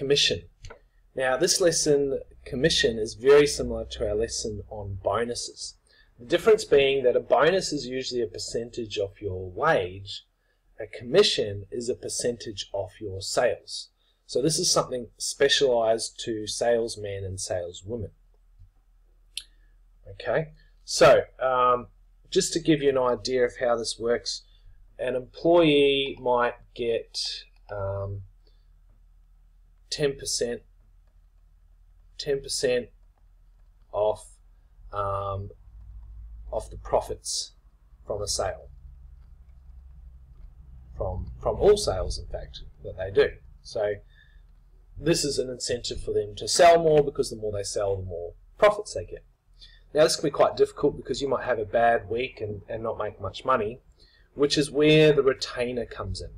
commission. Now this lesson, commission, is very similar to our lesson on bonuses. The difference being that a bonus is usually a percentage of your wage, a commission is a percentage of your sales. So this is something specialized to salesmen and saleswomen. Okay, so um, just to give you an idea of how this works, an employee might get um, 10% 10% off um, off the profits from a sale. From from all sales in fact that they do. So this is an incentive for them to sell more because the more they sell the more profits they get. Now this can be quite difficult because you might have a bad week and, and not make much money which is where the retainer comes in.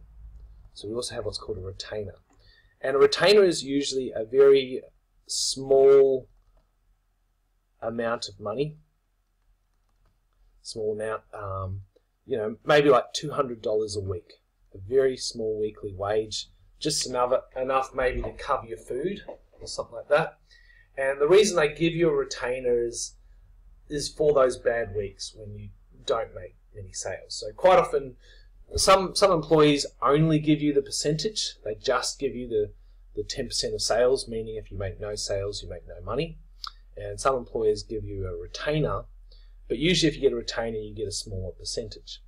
So we also have what's called a retainer and a retainer is usually a very small amount of money, small amount, um, you know, maybe like $200 a week, a very small weekly wage, just enough, enough maybe to cover your food or something like that. And the reason they give you a retainer is, is for those bad weeks when you don't make many sales. So quite often some some employees only give you the percentage. They just give you the the 10% of sales, meaning if you make no sales, you make no money. And some employers give you a retainer, but usually if you get a retainer, you get a smaller percentage.